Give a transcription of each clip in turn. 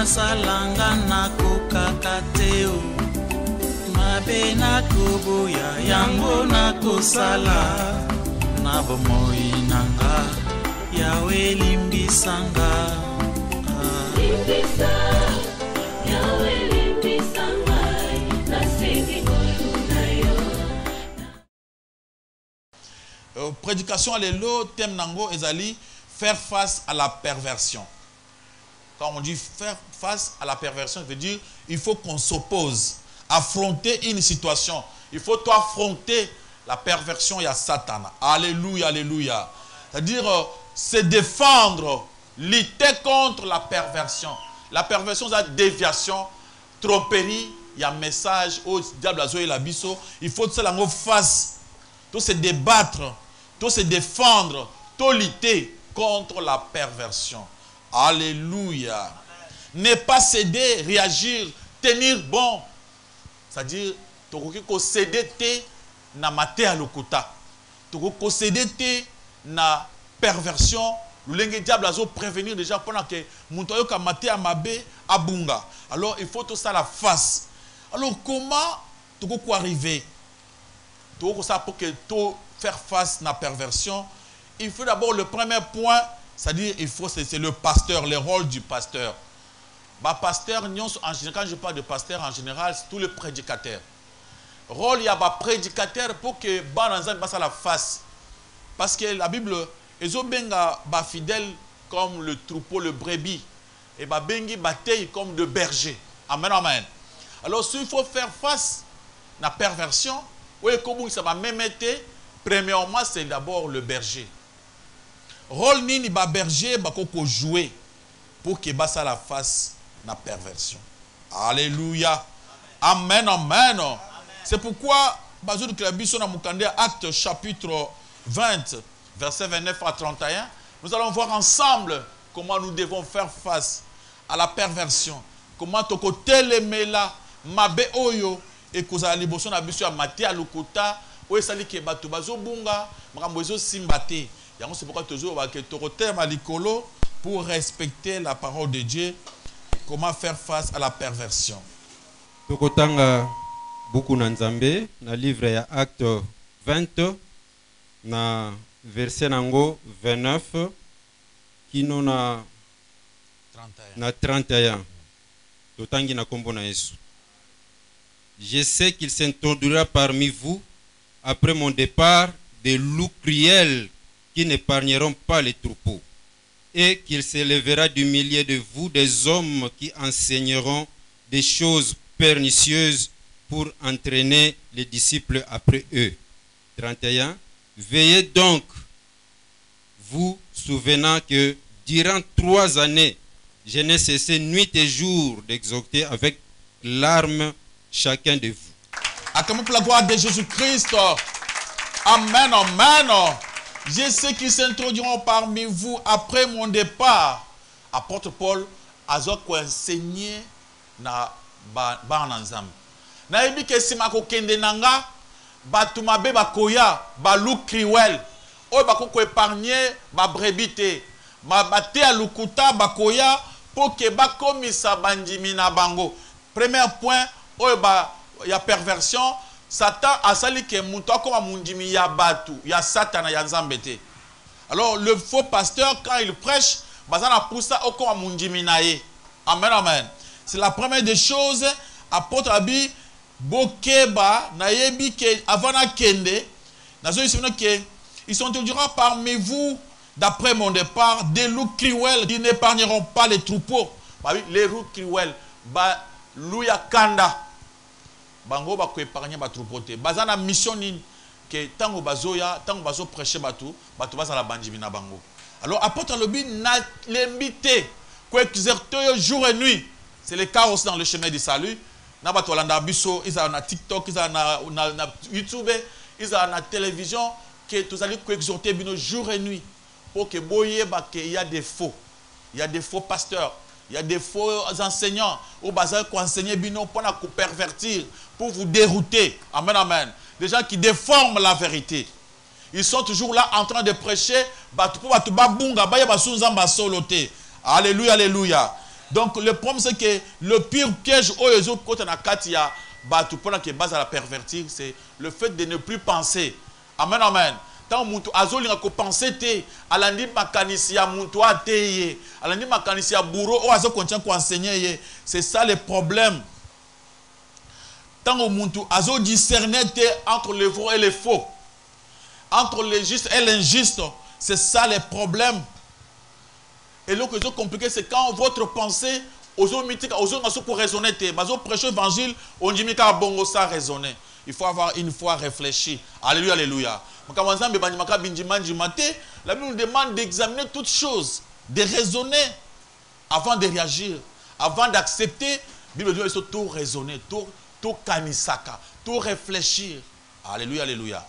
nasalanga nakokaka te o. Mabe nakoboya yango nakosala na bomoi nanga yawe elimbisanga ah. Euh, prédication allélo thème nango ezali faire face à la perversion quand on dit faire face à la perversion, veut dire il faut qu'on s'oppose, affronter une situation. Il faut toi affronter la perversion, y a Satan. Alléluia, alléluia. C'est-à-dire euh, se défendre, lutter contre la perversion. La perversion, c'est la déviation, tromperie, il y a un message au diable et la biso. Il faut se la face, tout se débattre, tout se défendre, tout lutter contre la perversion. Alléluia. Ne pas céder, réagir, tenir bon. C'est-à-dire, tu peux céder na maté à lokuta. Tu peux céder na perversion. Le diable a prévenir déjà pendant que mon ka maté à mabé à bunga. Alors, il faut tout ça la face. Alors, comment tu peux arriver? Peux ça pour que tu faire face à la perversion. Il faut d'abord le premier point c'est-à-dire, il faut, c'est le pasteur, le rôle du pasteur. Bah, pasteur, quand je parle de pasteur, en général, c'est tous les prédicateurs. Rôle, il y a un prédicateur pour que Bananzan passe à la face. Parce que la Bible, ils ont bien fidèles comme le troupeau, le brebis. Et bah, bengi bataille comme de berger. Amen, amen. Alors, s'il faut faire face à la perversion, oui, comment ça va même être, premièrement, c'est d'abord le berger rôle nini ba berger bakoko jouer pour que basa la face na perversion. Alléluia. Amen amen, c'est pourquoi na mukande acte chapitre 20 verset 29 à 31 nous allons voir ensemble comment nous devons faire face à la perversion. Comment toko telemela mabe oyo ekozala liboso na biso ya lokuta oyo esali ke bato bazobunga makambo ezosimba te c'est pourquoi toujours à l'icolo pour respecter la parole de Dieu. Comment faire face à la perversion. Tokotanga beaucoup nanzambe na livre ya acte 20 na verset nango 29 kino na 31. na 31 totangi na kombo na Yesu je sais qu'il s'introduira parmi vous après mon départ des loups cruels n'épargneront pas les troupeaux, et qu'il s'élèvera du milieu de vous des hommes qui enseigneront des choses pernicieuses pour entraîner les disciples après eux. 31. Veillez donc, vous souvenant que durant trois années, je n'ai cessé nuit et jour d'exhorter avec larmes chacun de vous. Acclamons pour la gloire de Jésus-Christ. Amen, amen. Je sais qu'ils s'introduiront parmi vous après mon départ. Apôtre Paul a enseigné na bana nzambe. nayebi ke nsima kokende na nga bato mabe bakoya balu kriwel oyo bakoki koepargne babrebi te bateya lukuta bakoya mpo ke bakomisa bandimi na bango premier point oyo ya perversion satan asali ke moto akoma mundimi ya bato ya satana ya nzambe te. Alors le faux pasteur quand il prêche baza na pusa okoma mundimi na ye. Amen amen. C'est la première des choses apôtre abi bokeba nayebi ke avant nakende nazoyisi bino ke sont toujours parmi vous d'après mon départ des loups cruels qui n'épargneront pas les troupeaux. Les loups cruels. Ba loup ya kanda bango bakoépargne batroupeau te baza na mission nini? Ke ntango bazoya ntango bazoprêche bato bato bazala bandimi na bango. Alors apôtre alobi nalembi te koexerte yo jour et nuit. C'est le aussi dans le chemin du salut. Na bato balanda biso ezala na tiktok ezala na, na, na youtube ezala na télévision ke tozali koexhorte bino jour et nuit. Pour que boyeba ke y a des faux. Il il y a des faux enseignants au qui enseignent pour pervertir, pour vous dérouter. Amen, amen. Des gens qui déforment la vérité. ils sont toujours là en train de prêcher alléluia alléluia donc le problème c'est que le pire piège oyo ezokota na kati ya bato mpona ke bazala pervertir c'est le fait de ne plus penser amen amen ntango moto azolinga kopense te alandi makanisi ya oyo ate ye alandi makanisi ya bourreau oyo azokontinue koensegne ye. C'est ça le problème. Ntango moto azodiscerne te entre le vrai et le faux entre le juste et l'injuste c'est ça le problème. Eloko ezo compliqué c'est quand votre pensée ozomitika ozonga so koraisonne te. Bazoprêche évangile ondimi kaka bongo sa raisonner il faut avoir une fois réfléchi alléluia alléluia la bible nous demande d'examiner toutes choses de raisonner avant de réagir avant d'accepter bible dit tout raisonner tout tout kanisaka tout réfléchir alléluia alléluia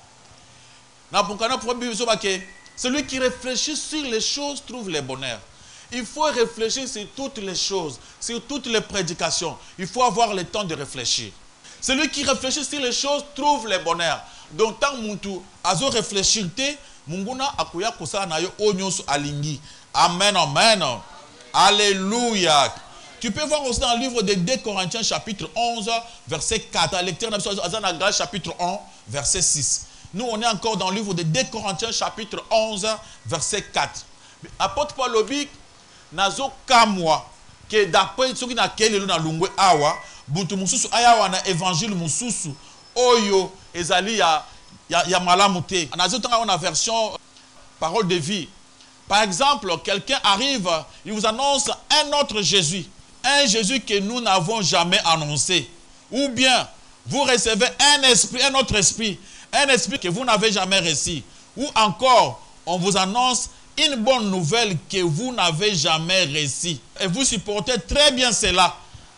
celui qui réfléchit sur les choses trouve le bonheur il faut réfléchir sur toutes les choses, sur toutes les prédications. Il faut avoir le temps de réfléchir. Celui qui réfléchit sur les choses trouve le bonheur. Donc, tant que azo réfléchir, munguna akuya kosala na yo alingi. Amen, amen. Alléluia. Tu peux voir aussi dans le livre de 2 Corinthiens chapitre 11 verset 4. La lecture de Grâce chapitre 1 verset 6. Nous, on est encore dans le livre de 2 Corinthiens chapitre 11 verset 4. Apôtre Paul Lobic, nazokamwa ke d'après soki nakei lelo na lungwe awa butu mosusu aya awa na évangile mosusu oyo ezali ya, ya, ya malamu te version parole de vie par exemple quelqu'un arrive il vous annonce un autre jésus un jésus que nous n'avons jamais annoncé ou bien vous recevez un autre esprit un esprit que vous n'avez jamais reçu ou encore on vous annonce une bonne nouvelle que vous n'avez jamais reçue. Et vous supportez très bien cela.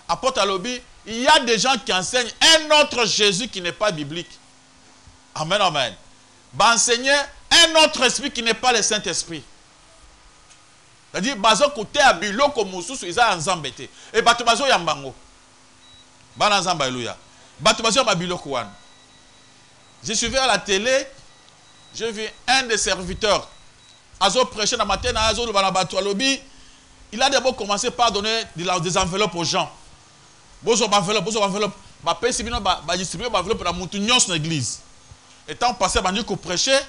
Apôtre Alobi, il y a des gens qui enseignent un autre Jésus qui n'est pas biblique. Amen, amen. Enseigner un autre esprit qui n'est pas le Saint-Esprit. C'est-à-dire, bazo kote ya biloko mosusu eza nzambe te. Et bato bazo yambango. Bana nzambe alléluia. Bato bazo yamba biloko wana. Je vu à la télé, j'ai vu un des serviteurs azo prêcher dans matin azo le bato alobi il a d'abord commencé par donner des enveloppes aux gens bozo enveloppe bozo enveloppe ba pesi bino ba distribuer ba enveloppe na mutu nyonso na église étant passé bandi ko prêcher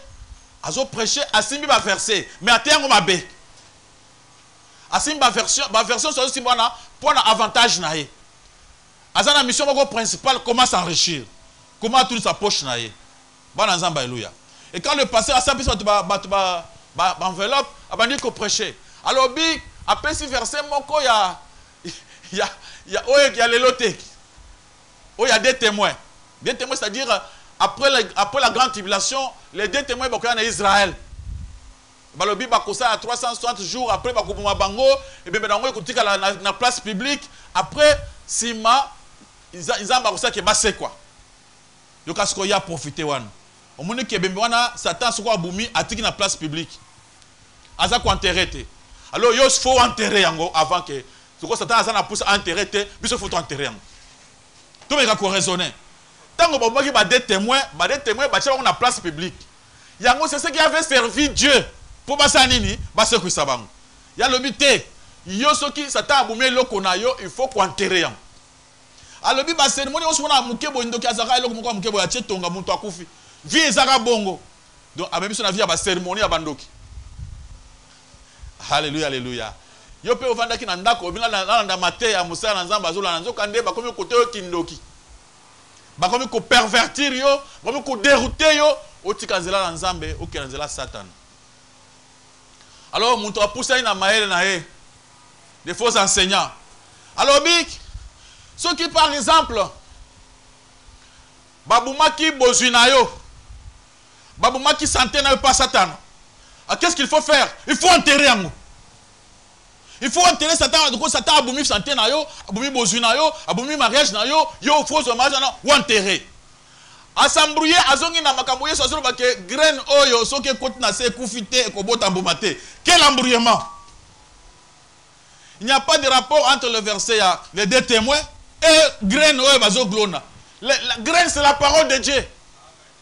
azo prêcher asimbi ba verset mais atengo mabe asimbi ba version ba version so simbi wana pour na avantage na ye. Na mission principale comment s'enrichir? Comment tourner sa poche na ye? Bana nzamba alléluia et quand le pasteur asapisi bato ba bato ba ba, enveloppe abandi verset moko ya ya ya ya témoins. Deux témoins c'est-à-dire après la, après la grande tribulation les deux témoins bakoya na israël. Balobi bakosala 360 jours après bakoboma bango ebembe nango ekotikala na, na place publique. Après nsima nzambe akosalaki basekwa. Yoka sikoyo ya profite wana. Omoni ke ebembe wana satan soko abumi atiki na place publique. Aza koenterre te. Alors yo faut enterrer yango avant que soko satan aza na pousse enterre te biso faut enterrer yango. Tomeka koraisonne ntango babomaki bade témoin bade témoin batia bango place publique. Yango c'est ce qui avait servi dieu mpo basala nini basekwisa bango. Ya lobi te yo soki satan abumi eloko na yo il faut koenterre yango. Alobi baseremoni nyonso wana moke boye ndoki azalaka eloko moko ya moke boye atie tonga akufi vie ezaka bongo. Donc amemi biso na vie ya baseremoni ya bandoki halleluya halleluya yo mpe ovandaki na ndako obinga nalanda mate ya mosala na nzambe azolanda nzoka nde bakomi bakomi kopervertir yo bakomi koderute yo. Otika nzela na nzambe okenda nzela satana alors moto apusani na mayele na ye de faux enseignants. Alobi soki par exemple babumaki bozwi na yo babumaki sante na yo pa satana ah, qu'est-ce qu'il faut faire? Il faut enterrer yango il faut enterrer satan ko satan abumi sante na yo abumi bozwi na yo mariage na yo yo fausse mariage na yo enterrer. Asambrouye azongi na makambo yesu azoloba ke graine oyo soki ekoti na se ekufi te ekobota mbuma quel embrouillement? Il n'y a pas de rapport entre le verset ya les deux témoins et graine oyo bazoglona la graine c'est la parole de dieu.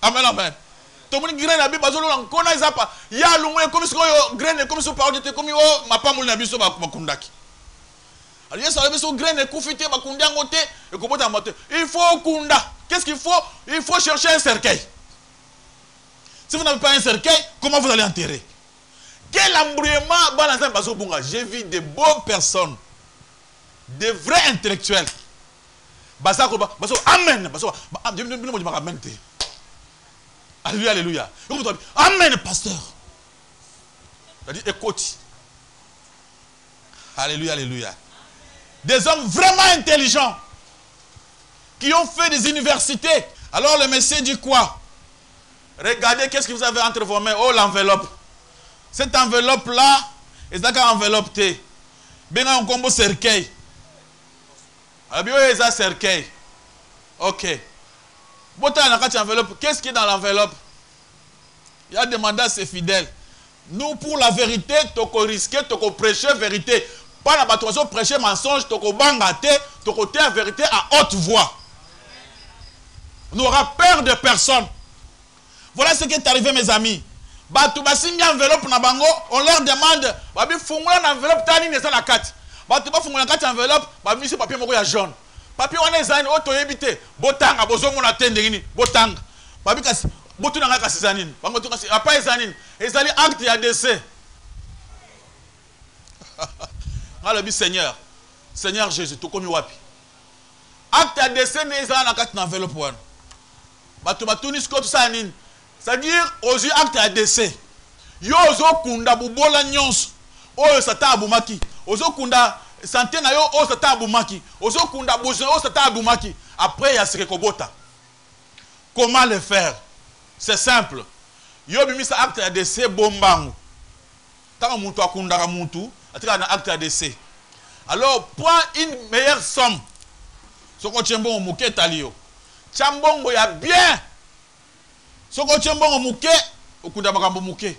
Amen amen tomoni graine na biso bazolola nkona eza pa ya lungu ekomi sikoyo graine ekomi so parole te ekomi o mapamboli na biso bak- bakundaki alors yesu alobi so graine ekufi te bakundi yango te ekobotama te il faut okunda qu'est ce qu'il faut il faut chercher un cercueil si vous n'avez pas un cercueil comment vous allez enterrer quel embrouillement bana nzambe bazobunga j'ai vu de bonnes personnes de vrais intellectuels baza koloba bazo amen bazo amen te alléluia alléluia amen pasteur c'est-à-dire ekoti alléluia alléluia des hommes vraiment intelligents qui ont fait des universités. Alors le messie dit quoi? Regardez qu'est-ce que vous avez entre vos mains? Oh l'enveloppe. Cette enveloppe là ezaka enveloppe te benga nkombo cercueil. Abi oyo eza cercueil. Ok botala na kati ya enveloppe qu'est-ce qui est dans l'enveloppe? Il a demandé à ses fidèles. Nous pour la vérité tokoriske tokoprêche vérité. Mpa na bato bazoprêche mensonge tokobanga te tokoteya vérité à haute voix. On n'aura peur de personne. Voilà ce qui est arrivé mes amis. Bato basimbi enveloppe na bango on leur demande babi fungola enveloppe tala nini eza na kati bato bafungola na kati enveloppe bamisi papier moko ya jaune papier wana eza nini? Oyo toyebi te. Botanga bozomona te ndenge nini? Botanga. Babi kasi botuna ngai kasi eza nini? Bango kasi apa eza nini? Ezali acte ya décès. Ngai lobi seigneur. Seigneur jésus tokomi wapi? Acte ya décès nde ezala na kati na enveloppe wana. Bato batuni sikoyo tosala nini? C'est-à-dire ozwi acte ya décès. Yo ozokunda bobola nyonso. Oyo satan abumaki ozokunda sante na yo oyo satan abumaki. Ozokunda besoin oyo satan abumaki. Après ya seke kobota. Comment le faire? C'est simple. Yo obimisa acte ya décès bombango ntango moto akundaka motu atikala na acte ya décès alors prends une meilleure somme. Soki otie mbongo moke etali yo ya bien. Soki otie mbongo moke okunda makambo moke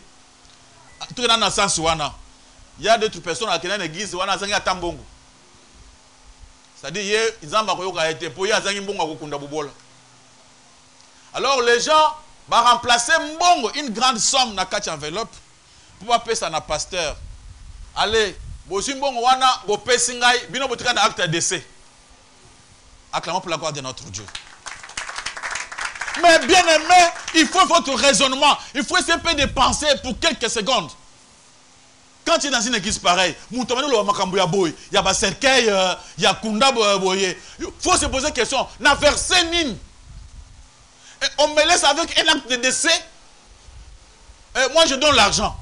tokenda na sansi wana ya d'autres personnes akenda na église wana azangi ata mbongo. C'est-à-dire ye nzambe akoyoka ye te mpo ye azangi mbongo akokunda bobola. Alors les gens baremplace mbongo une grande somme na kati enveloppe mpo bapesa na pasteur. Ale bozwi mbongo wana bopesi ngai bino botika na acte ya décès. Acclamons pour la gloire de notre dieu. Mais bien aimé il faut votre raisonnement. Il faut essayer de penser pour quelques secondes quand tu es dans une église pareille moto amani oloba makambo ya boye ya bacercueil euh, ya kunda bo- boye. Faut se poser question. Na verset nini Et on me laisse avec un acte de décès. Moi je donne l'argent.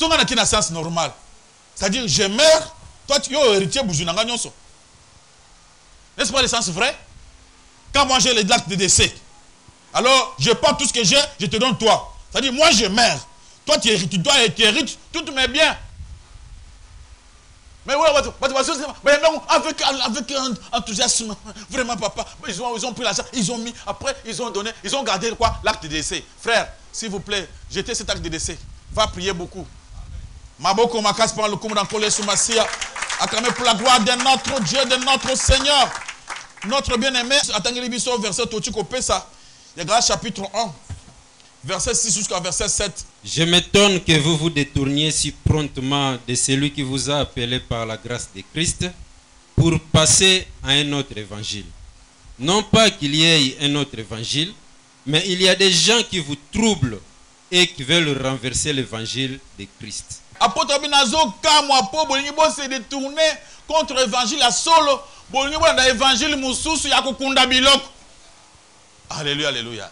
Nga na tie na sens normal c'est-à-dire je meurs toi tu yo héritier n'est-ce pas le sens vrai? Quand moi j'ai l'acte de décès alors je prends tout ce que j'ai je te donne toi. C'est-à-dire moi je meurs toi tu hérites tu dois tu toutes mes biens mais ouais, bato- bato bazo- bayambango avec, avec enthousiasme vraiment papa ils ont, ils ont pris l'argent ils ont mis après ils ont donné ils ont gardé quoi? L'acte de décès. Frère s'il vous plaît jetez cet acte de décès. Va prier beaucoup. Maboko lokumu na nkolo yesu masiya acclamé pour la gloire de notre dieu de notre seigneur. Notre bien-aimé atangeli biso au verset toti kopesa ya grâce chapitre 1 verset 6 jusqu'à verset 7 Je m'étonne que vous vous détourniez si promptement de celui qui vous a appelé par la grâce de Christ pour passer à un autre évangile. Non pas qu'il y ait un autre évangile, mais il y a des gens qui vous troublent et qui veulent renverser l'évangile de Christ. apôtre bose détourne contre évangile ya solo bolingi bolanda évangile mosusu ya kokunda biloko alleluya alleluya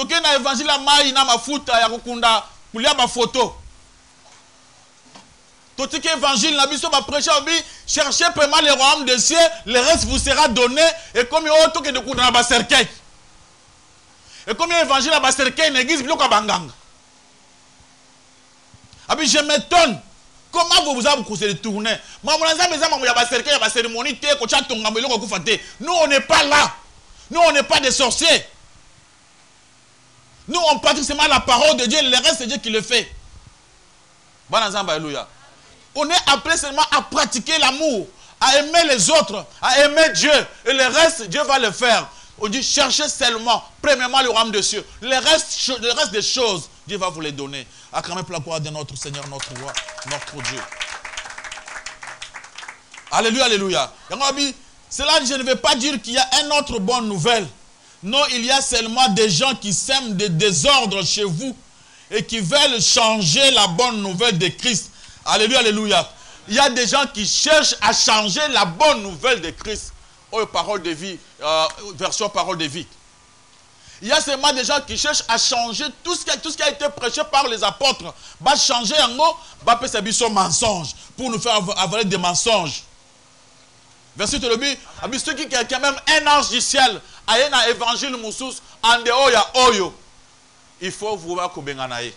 tokei na évangile ya mai na mafuta ya kokunda kolia bafoto totiki évangile na biso baprêche obi cherchez vraiment le royaume des cieux le reste vous sera donné. Ekomi oyo tokende kunda na bacercueil ekomi évangile ya bacercueil na église biloko ya banganga abi je m'étonne. Comment vous vous avez vous détourné mambo na nzambe eza mambo ya bacercueil ya bacérémonie te kotya tongambo eloko akufa te. Nous on n'est pas là. Nous on n'est pas des sorciers nous on pratique seulement la parole de Dieu le reste c'est Dieu qui le fait nzambe alléluia on est appelé seulement à pratiquer l'amour à aimer les autres à aimer Dieu et le reste Dieu va le faire On dit cherchez seulement, premièrement, le royaume des cieux. Le reste, le reste des choses, Dieu va vous les donner. Acclamez pour la gloire de notre Seigneur, notre roi, notre Dieu. Alléluia, alléluia. Cela, je ne veux pas dire qu'il y a une autre bonne nouvelle. Non, il y a seulement des gens qui sèment des désordres chez vous et qui veulent changer la bonne nouvelle de Christ. Alléluia, alléluia. Il y a des gens qui cherchent à changer la bonne nouvelle de Christ. Oh, parole de vie, euh, version parole de vie. Il y a seulement des gens qui cherchent à changer tout ce qui a, qui été prêché par les apôtres. Va changer en mot, va faire son mensonge pour nous faire avaler des mensonges. Verset le but, ceux qui a même un ange du ciel, a un évangile moussous, en dehors ya oyo. Il faut vous voir Benganae.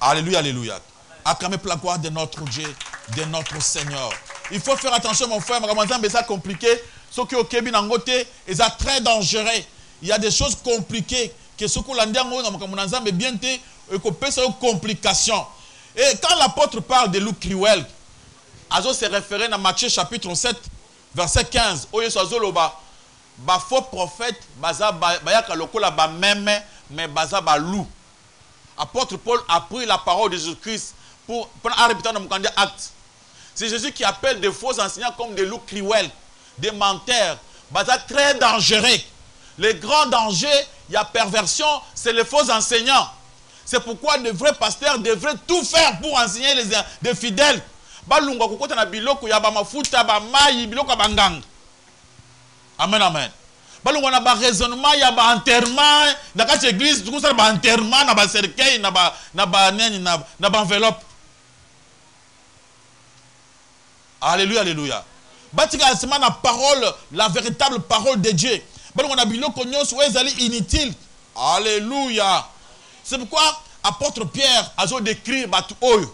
Alléluia, alléluia. Acclamez pour la de notre Dieu, de notre Seigneur. Il faut faire attention, mon frère. Mais c'est compliqué. Ce qui est au Québec, c'est très dangereux. Il y a des choses compliquées. Que ce qu'on a dit, mais bien, c'est complication. Et quand l'apôtre parle de loup cruel, Azo se référé dans Matthieu chapitre 7, verset 15. Oye Zoloba. Ba faux prophète, baza bayaka lokola ba même, mais baza ba loup. Apôtre Paul a pris la parole de Jésus-Christ pour, pour arrêter dans mon acte. C'est Jésus qui appelle des faux enseignants comme des loups cruels, des menteurs. Baza très dangereux. Le grand danger, il y a perversion, c'est les faux enseignants. C'est pourquoi de vrais pasteurs devraient tout faire pour enseigner les, les fidèles balunga kokota na biloko ya bamafuta bamayi biloko ya banganga amen amen. Balungwa na baraisonnement ya baenterrement na kati ya église tukosala baenterrement na bacercueil na baneni na baenveloppe alléluia alléluia. Batika nsima na parole la véritable parole de dieu. Balongwa na biloko nyonso oyo ezali inutile. Alléluia. C'est pourquoi apôtre pierre azodécrire bato oyo.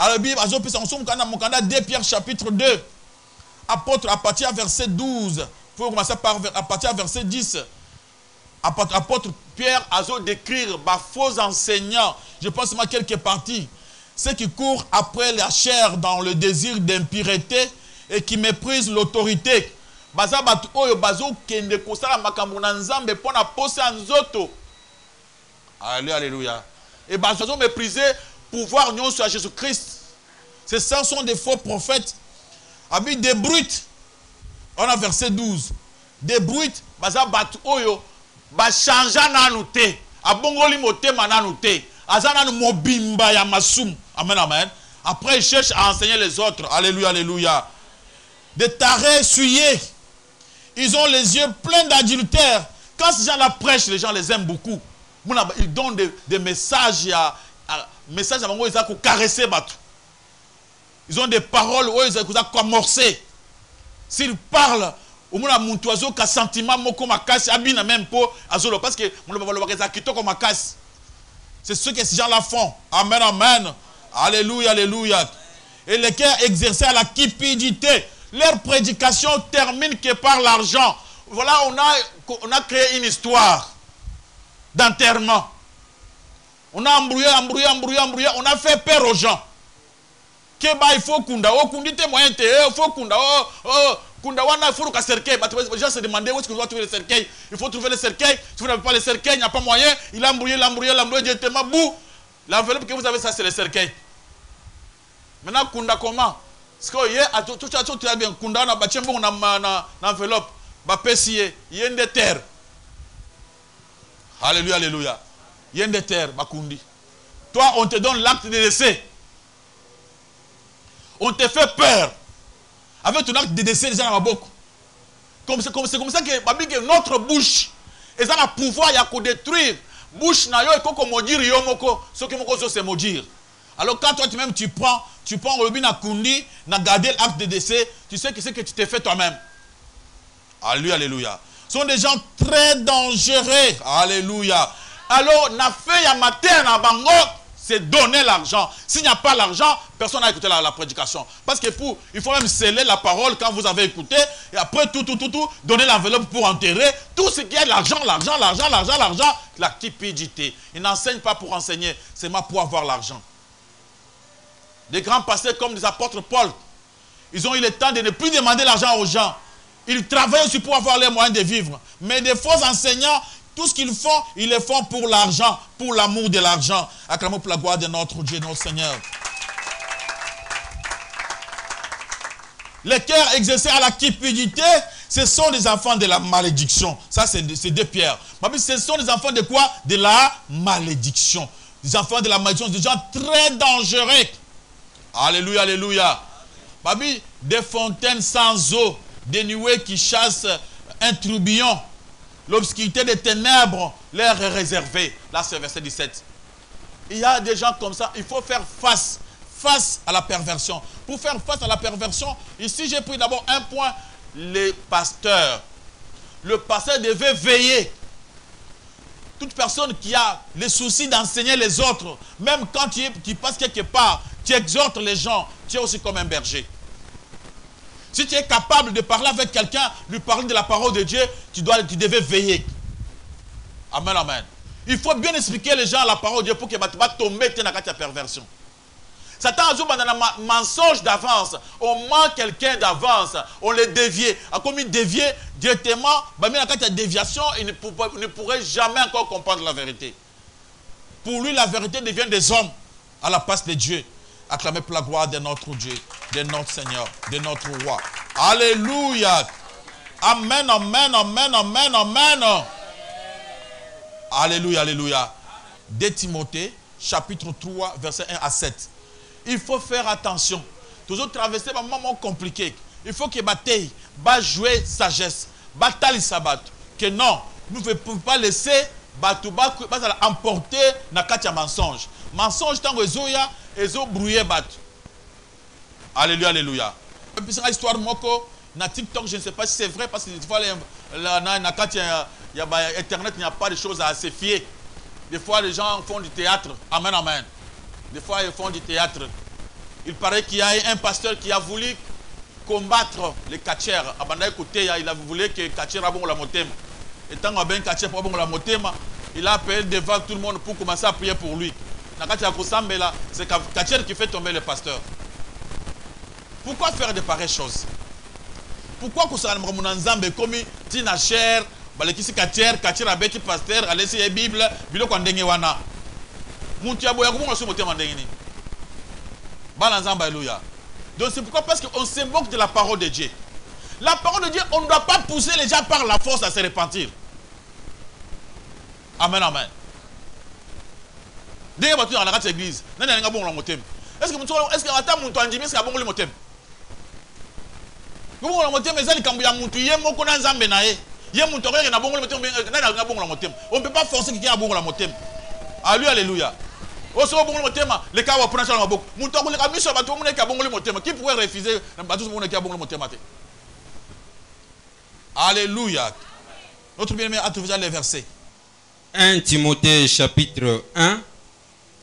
Alors, Bible, a 2 Pierre chapitre 2. Apôtre, à partir du verset 12. Faut commencer à partir du verset 10. Apôtre, Pierre a décrire bah, faux enseignants. Je pense à quelques parties. Ceux qui courent après la chair dans le désir d'impureté et qui méprisent l'autorité. baza bato oyo bazokende kosala makambo na et bazomépriser pouvoir nyonso à Jésus-Christ. Ces ça sont des faux prophètes. Avec des brutes. On a verset 12. Des brutes, baza bat oyo, ba changea nanu te. Abongoli motema nanu te. Aza nanu mobimba ya masum. Amen, amen. Après, ils cherchent à enseigner les autres. Alléluia, alléluia. Des tarés suyés. Ils ont les yeux pleins d'adultère. Quand ces gens-là prêchent, les gens les aiment beaucoup. Ils donnent des, des messages. Il y a, message bango eza caresser bato ils ont des paroles oyo eza koza koamorce s'il parle omona mutu azoka sentiment moko makasi abina même mpo azoloba parce que moloba balobaka eza kitoko makasi c'est ce que ces gens-là font. Amen amen. Alléluia alléluia. Et les cœurs exercés à la cupidité. Leur prédication termine que par l'argent. Voilà on a, on a créé une histoire d'enterrement. On a embrouillé, embrouillé, embrouillé, embrouillé. On a fait peur aux gens. Keba, il faut kunda. Oh, kundi te moyen te. Il faut kunda. Oh, oh, wana, il faut le cercueil. Les gens se demandaient où est-ce qu'on doit trouver le cercueil. Il faut trouver le cercueil. Si vous n'avez pas le cercueil, il n'y a pas moyen. Il a embrouillé, l'embrouillé, l'embrouillé, directement, bout. L'enveloppe que vous avez, ça, c'est le cercueil. Maintenant, kunda comment? Parce que hier, tout ça, tout très bien. Kunda, on a bâti un enveloppe. Ba pesier. Il y a une terre. Alléluia, alléluia yende terre bakundi toi on te donne l'acte de décès on te fait peur. Avec ton acte de décès déjà bouche comme c'est comme, comme ça que notre bouche eza na pouvoir ya détruire. Bouche na yo ekoko modire yo moko soki moko zo se maudire alors quand toi tu même tu prends tu prends olobi na kundi na garder l'acte de décès tu sais que c'est que tu t'es fait toi-même. Alléluia alléluia. Ce sont des gens très dangereux. Alléluia. Alors, na fait ya matin na bango, c'est donner l'argent. S'il n'y a pas l'argent, personne n'a écouté la, prédication. Parce que il faut même sceller la parole quand vous avez écouté, et après tout, tout, tout, tout, donner l'enveloppe pour enterrer. Tout ce qui est l'argent, l'argent, l'argent, l'argent, l'argent, la cupidité. Il n'enseigne pas pour enseigner, c'est moi pour avoir l'argent. Des grands pasteurs comme les apôtres Paul, ils ont eu le temps de ne plus demander l'argent aux gens. Ils travaillent aussi pour avoir les moyens de vivre. Mais des faux enseignants, tout ce qu'ils font, ils le font pour l'argent, pour l'amour de l'argent. Acclamons pour la gloire de notre Dieu, notre Seigneur. Les cœurs exercés à la cupidité, ce sont des enfants de la malédiction. Ça, c'est deux pierres. Ce sont des enfants de quoi? De la malédiction. Des enfants de la malédiction, des gens très dangereux. Alléluia, alléluia. Babi, des fontaines sans eau, des nuées qui chassent un tourbillon. L'obscurité des ténèbres leur est réservée. Là, c'est verset 17. Il y a des gens comme ça, il faut faire face, face à la perversion. Pour faire face à la perversion, ici j'ai pris d'abord un point, les pasteurs. Le pasteur devait veiller. Toute personne qui a les soucis d'enseigner les autres, même quand tu, tu passes quelque part, tu exhortes les gens, tu es aussi comme un berger. Si tu es capable de parler avec quelqu'un, lui parler de la parole de Dieu, tu, dois, tu devais veiller. Amen, amen. Il faut bien expliquer les gens la parole de Dieu pour tu ne tomber dans la perversion. Satan a un mensonge d'avance. On ment quelqu'un d'avance. On le dévie. Comme il dévié directement, bah, quand il y a déviation, il ne, ne pourrait jamais encore comprendre la vérité. Pour lui, la vérité devient des hommes à la place de Dieu. Acclamez pour la gloire de notre Dieu, de notre Seigneur, de notre roi. Alléluia. Amen, amen, amen, amen, amen. Alléluia, alléluia. De Timothée, chapitre 3, verset 1 à 7. Il faut faire attention. Toujours traverser un moment compliqué. Il faut que bataille, va jouer sagesse, bataille sabat. Que non, nous ne pouvons pas laisser batu emporter na katia mensonge. Mensonge tango ezoya, ezo brouiller batu. Alléluia, alléluia. Histoire moko na TikTok, je ne sais pas si c'est vrai parce que des fois katia il y a internet, il n'y a pas de choses à se fier. Des fois les gens font du théâtre. Amen, amen. Des fois, ils font du théâtre. Il paraît qu'il y a un pasteur qui a voulu combattre les catchers. Il a voulu que les catchers bon la motem. Et tant que ben catcher pour la motem, il a appelé devant tout le monde pour commencer à prier pour lui. C'est catcher qui fait tomber le pasteur. Pourquoi faire de pareilles choses? Pourquoi que ça ne comme tina cher, balekisi catcher, catcher abeti pasteur, alesi bible, biloko ndenge wana? Muntu ya boya kobonga so motema ndenge nini. Alléluia. Donc c'est pourquoi? Parce qu'on se moque de la parole de Dieu. La parole de Dieu on ne doit pas pousser les gens par la force à se repentir. Amen amen. Ndenge bato na kati ya église nani alinga bongola motema est-ce que mutu est-ce que ata muntu andimi est-ce que abongoli motema kobongola motema eza likambo ya na motema on peut pas forcer quelqu'un à bongola motema. Alléluia alléluia. Osoki obongoli alléluia. Notre bien-aimé a les versets. 1 Timothée chapitre 1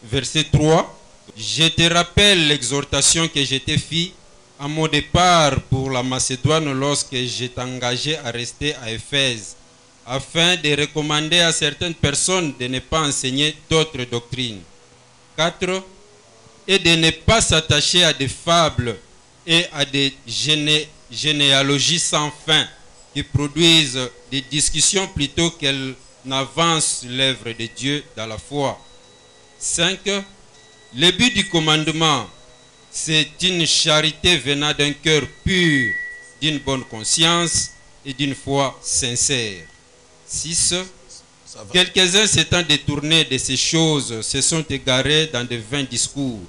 verset 3 Je te rappelle l'exhortation que je t'ai faite à mon départ pour la Macédoine lorsque j'étais engagé à rester à Éphèse afin de recommander à certaines personnes de ne pas enseigner d'autres doctrines 4. Et de ne pas s'attacher à des fables et à des généalogies sans fin qui produisent des discussions plutôt qu'elles n'avancent l'œuvre de Dieu dans la foi. 5. Le but du commandement, c'est une charité venant d'un cœur pur, d'une bonne conscience et d'une foi sincère. 6. Quelques-uns s'étant détournés de ces choses se sont égarés dans de vains discours.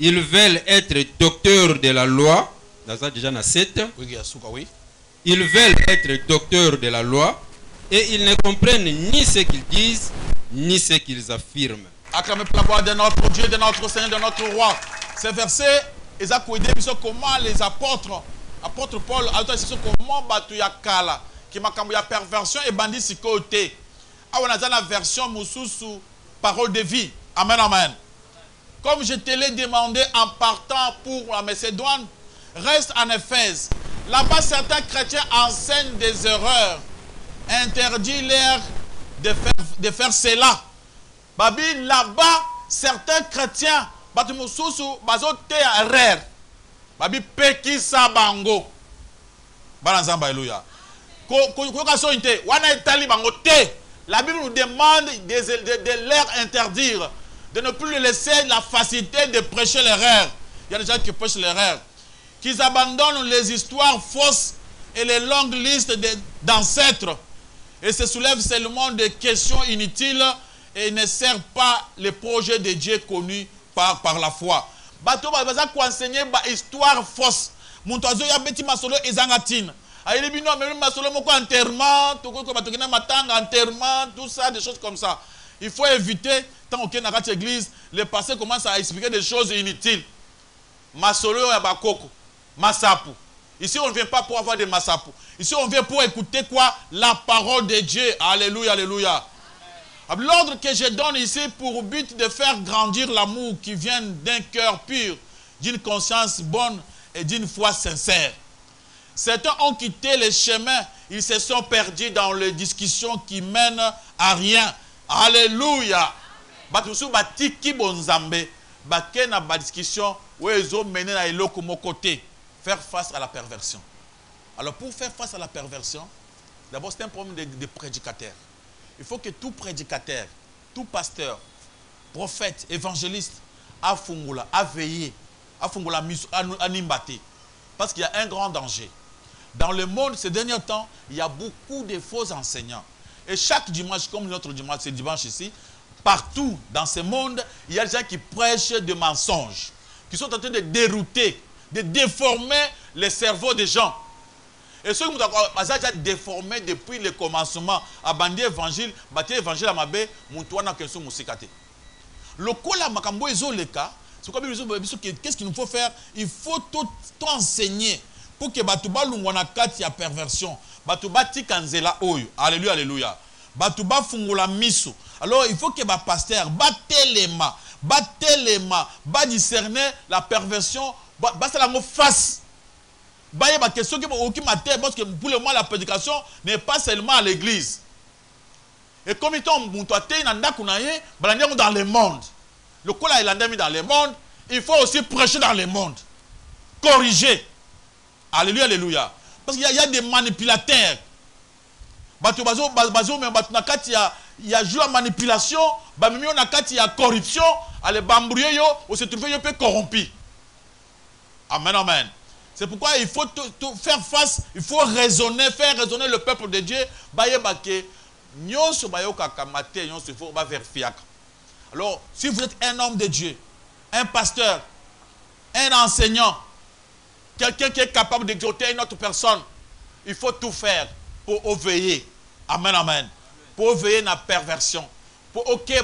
Ils veulent être docteurs de la loi. déjà 7. Ils veulent être docteurs de la loi et ils ne comprennent ni ce qu'ils disent ni ce qu'ils affirment. Acclamez pour la gloire de notre Dieu, de notre Seigneur, de notre roi. Ces versets, ils ont comment les apôtres, apôtre Paul, comment Batuya Kala, qui m'a ya perversion et bandit si côté awa naza la version mosusu parole de vie. Amen amen. Comme je te l'ai demandé en partant pour la Macédoine reste en Éphèse. Là-bas certains chrétiens enseignent des erreurs interdit-leur de faire, de faire cela babi là-bas certains chrétiens bazoteya erreur babi pekisa bango. Bana nzambe alléluia soni te. La bible nous demande de, leur interdire de ne plus laisser la facilité de prêcher l'erreur il y a des gens qui prêchent l'erreur qu'ils abandonnent les histoires fausses et les longues listes d'ancêtres. Et se soulèvent seulement des questions inutiles et ne servent pas le projet de Dieu connu par, par la foi. bato ba- baza koenseigner bahistoire fausse. Moto azoya beti masolo ezanga ntina ayeli bino amemi masolo moko enterrement tokoki batokende matanga enterrement tout ça des choses comme ça. Il faut éviter tant okende na kati église le passé commence à expliquer des choses inutiles. Masolo ya bakoko masapu. Ici on vient pas pour avoir des masapu ici on vient pour écouter quoi? La parole de Dieu. Alléluia alléluia L'ordre que je donne ici pour but de faire grandir l'amour qui vient d'un cœur pur, d'une conscience bonne et d'une foi sincère. Certains ont quitté les chemins, ils se sont perdus dans les discussions qui mènent à rien. Alléluia. bato mosusu batiki bonzambe eloko moko te faire face à la perversion alors pour faire face à la perversion d'abord c'est un problème de, de il faut que tout prédicateur tout pasteur prophète évangéliste afungula aveille afungula miso anu- animba te parce qu'il y a un grand danger. Dans le monde ces derniers temps il y a beaucoup de faux enseignants. Et chaque dimanche comme notre dimanche c'est dimanche ici partout dans ce monde il y a des gens qui prêchent des mensonges qui sont en train de dérouter de déformer le cerveau des gens et ako- aza ja déformé depuis le commencement. Abandi évangile batie évangile ya mabe moto wana akenso mosika te lokola makambo ezoleka sikoyo biso biso ke- qu'est-ce qu'il nous faut faire? Il faut to- toenseigner pour que bato balungwa na kati ya perversion. Bato batika nzela oyo. Alleluya alleluya bato bafungola miso. Alors il faut que bapaster batelema batelema badiscerne la perversion ba- basala yango face bayeba soki okima te parce que pour le moment la prédication n'est pas seulement à l'église. Et comme étant moto atei na ndako na ye balandi dans le monde. Lokola elandami dans le monde il faut aussi prêcher dans le monde. Corriger. Alléluia alléluia. Parce qu'il y, y a des manipulateurs. Bato bazo ba- bazomema bato na kati ya ya jeu ya manipulation. Bamemi yo ya corruption. Ale bambrouye yo ose trouve yo mpe corrompu amen amen c'est pourquoi il faut tout- faire face il faut raisonner faire raisonner le peuple de dieu. Alors si vous êtes un homme de dieu un pasteur un enseignant quelqu'un qui est capable d'exhorter une autre personne il faut tout faire pour veiller amen amen. Pour veiller na perversion. Pour soki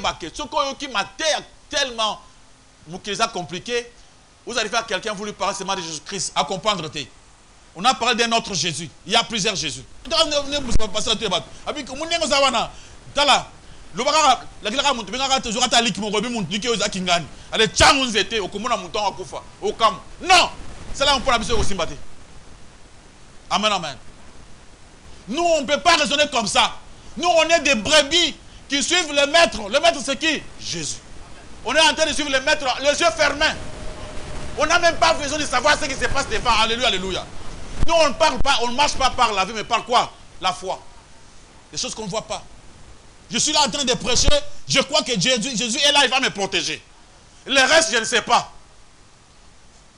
oyoki mate ya tellement compliqué vous allez faire quelqu'un vous lui parlez seulement de jésus christ à comprendre on a parlé d'un autre jésus. Il y a plusieurs jésus. Munenge oza wana tala loba kaka lakila kaka moto mpe kaka tozwa kata liki moko amen amen. Nous on ne peut pas raisonner comme ça. Nous on est des brebis qui suivent le maître. Le maître c'est qui? Jésus. On est en train de suivre le maître les yeux fermés on n'a même pas besoin de savoir ce qui se passe devant alléluia alléluia nous on ne parle pas on ne marche pas par la vie mais par quoi? La foi des choses qu'on ne voit pas je suis là en train de prêcher je crois que Jésus, Jésus est là il va me protéger le reste je ne sais pas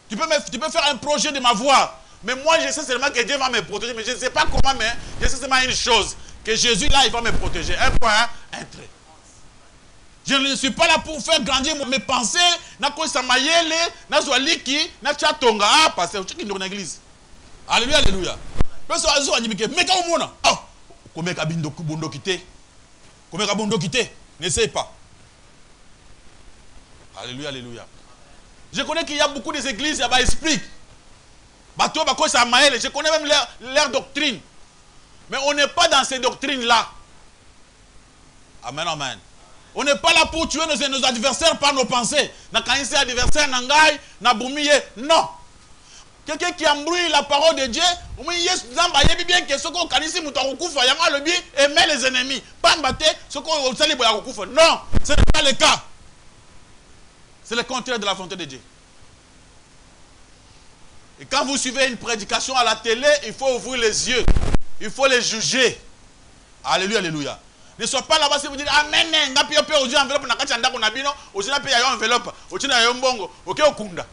tu peux, tu peux faire un projet de ma voix. Mais moi, je sais seulement que Dieu va me protéger. Mais je ne sais pas comment, mais je sais seulement une chose. Que Jésus, là, il va me protéger. Un point, un trait. Je ne suis pas là pour faire grandir mes pensées. Na ko samayele, na zwaliki, na chatonga. Ah, pasteur, tu es dans l'église. Alléluia, alléluia. Mais ça, ça, mais mais quand on a, oh, comment ka bindo bondo quitté, comment ka bondo quitté, n'essaye pas. Alléluia, alléluia. Je connais qu'il y a beaucoup des églises, il explique. Bateau, Bako, Samaël, je connais même leur, leur doctrine. Mais on n'est pas dans ces doctrines-là. Amen, amen. On n'est pas là pour tuer nos, adversaires par nos pensées. Na kanisi adversaire nangai, na boumiye. Non. Quelqu'un qui embrouille la parole de Dieu, oui, yes, zamba yebi bien que ce qu'on kanisi mutakufa, yanga le bien, aimer les ennemis. Non, ce n'est pas le cas. C'est le contraire de la volonté de Dieu. Et quand vous suivez une prédication à la télé, il faut ouvrir les yeux. Il faut les juger. Alléluia, alléluia. Ne sois pas là-bas si vous dites Amen. Ngapi yo pe oji enveloppe na kati ya ndako na bino, oji na pe ya yo enveloppe, oji na yo mbongo, oke okunda.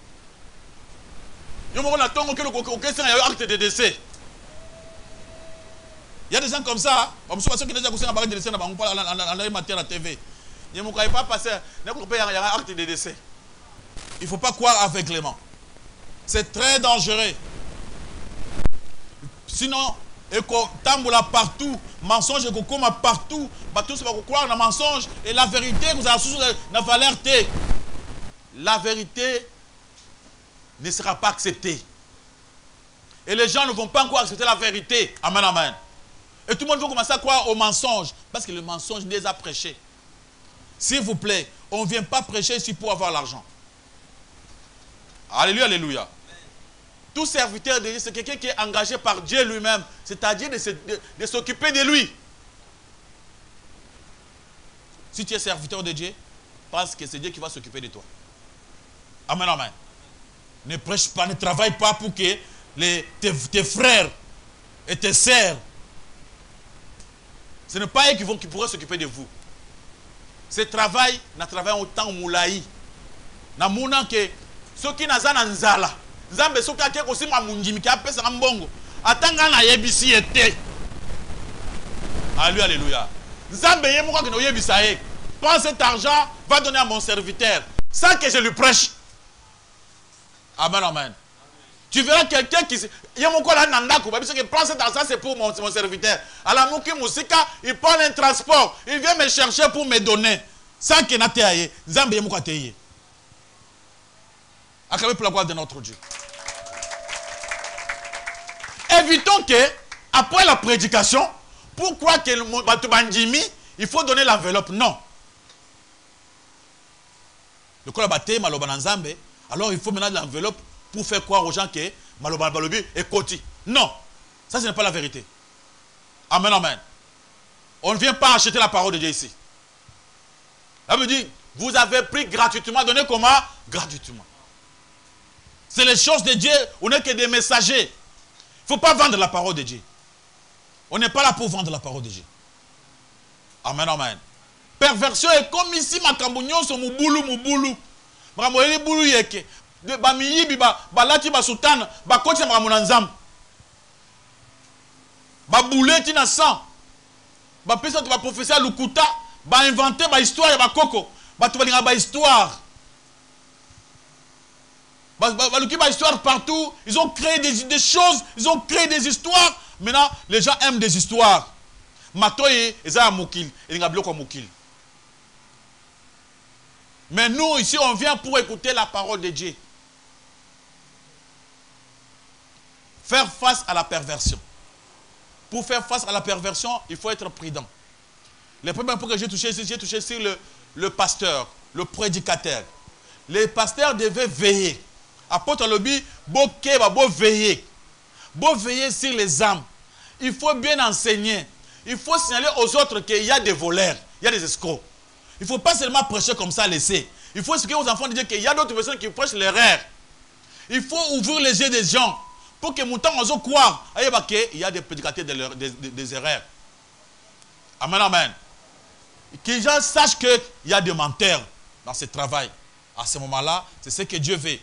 Yo moko na tongo ke oke senga yo acte de décès. Il y a des gens comme ça, ceux qui déjà dans barre de décès na bango en la matière à TV. Il ne peut pas passer, ne peut pas y a un acte de décès. Il ne faut pas croire aveuglément. C'est très dangereux. Sinon, et tamboula partout, mensonge et comme partout, tous va croire dans mensonge et la vérité vous allez sous la valeur. La vérité ne sera pas acceptée. Et les gens ne vont pas encore accepter la vérité. Amen, amen. Et tout le monde va commencer à croire au mensonge parce que le mensonge les a prêchés. S'il vous plaît, on ne vient pas prêcher ici pour avoir l'argent. Alléluia, alléluia. Tout serviteur de Dieu, c'est quelqu'un qui est engagé par Dieu lui-même, c'est-à-dire de, s'occuper de lui. Si tu es serviteur de Dieu, pense que c'est Dieu qui va s'occuper de toi. Amen, amen. Ne prêche pas, ne travaille pas pour que les, tes, frères et tes sœurs, ce n'est pas eux qui, pourraient s'occuper de vous. Ce travail, na travail autant moulaï. Na mouna que ceux qui n'ont pas. Nzambe soki ake kosimba mundimiki apesaka mbongo ata ngai nayebisi ye te. Alléluia alléluia. Nzambe ye moko akende oyebisa ye. Prends cet argent va donner à mon serviteur. Sans que je lui prêche. Amen amen. Tu verras quelqu'un qui ye moko la na ndako babisi que prends cet argent c'est pour mon, mon serviteur. Alamuki musika il prend un transport. Il vient me chercher pour me donner. Sans que na te ye nzambe ye moko ate pour la gloire de notre Dieu évitons que, après la prédication, pourquoi que il faut donner l'enveloppe? Non. Le col baptême, maloba alors il faut maintenant l'enveloppe pour faire croire aux gens que maloba balobi est koti. Non. Ça, ce n'est pas la vérité. Amen, amen. On ne vient pas acheter la parole de Dieu ici. Ça veut dire, vous avez pris gratuitement, donné comment? Gratuitement. C'est les choses de Dieu, on n'est que des messagers. Il ne faut pas vendre la parole de Dieu. On n'est pas là pour vendre la parole de Dieu. Amen, amen. Perversion est comme ici, ma nyonso mubulu mubulu. Makambo eli bulu yeke. Ba miyibi ba balati ba sultana ba koti makambo na nzambe. Ba buleti na sang. To ba professeur lukuta, ba inventer ba histoire ba koko. Ba to balinga ba histoire. Baluki histoire partout. Ils ont créé des, des, choses, ils ont créé des histoires. Maintenant, les gens aiment des histoires. Matoye, ils ont. Ils ont mukil. Mais nous, ici, on vient pour écouter la parole de Dieu. Faire face à la perversion. Pour faire face à la perversion, il faut être prudent. Les premiers points que j'ai touché j'ai touché sur le, le pasteur, le prédicateur. Les pasteurs devaient veiller apôtre Lobi, Bokeba, beau veiller. Beau veiller sur les âmes. Il faut bien enseigner. Il faut signaler aux autres qu'il y a des voleurs, il y a des escrocs. Il ne faut pas seulement prêcher comme ça, laisser. Il faut expliquer aux enfants de dire qu'il y a d'autres personnes qui prêchent l'erreur. Il faut ouvrir les yeux des gens pour que temps oiseau croire il y a des prédicateurs des, des, des, erreurs. Amen, amen. Que les gens sachent qu'il y a des menteurs dans ce travail. À ce moment-là, c'est ce que Dieu veut.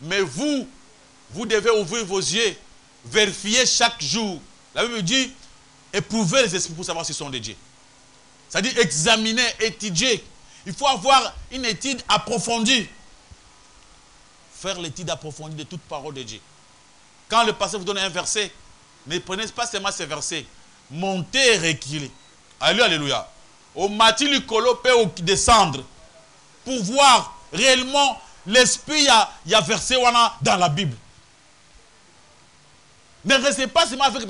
Mais vous, vous devez ouvrir vos yeux, vérifier chaque jour. La Bible dit, éprouver les esprits pour savoir s'ils sont de Dieu. C'est-à-dire examiner, étudier. Il faut avoir une étude approfondie. Faire l'étude approfondie de toute parole de Dieu. Quand le pasteur vous donne un verset, ne prenez pas seulement ces versets. Montez et reculez. Alléluia, alléluia. Au matin, le colo peut descendre pour voir réellement l'esprit, il y a versé dans la Bible. Ne restez pas seulement avec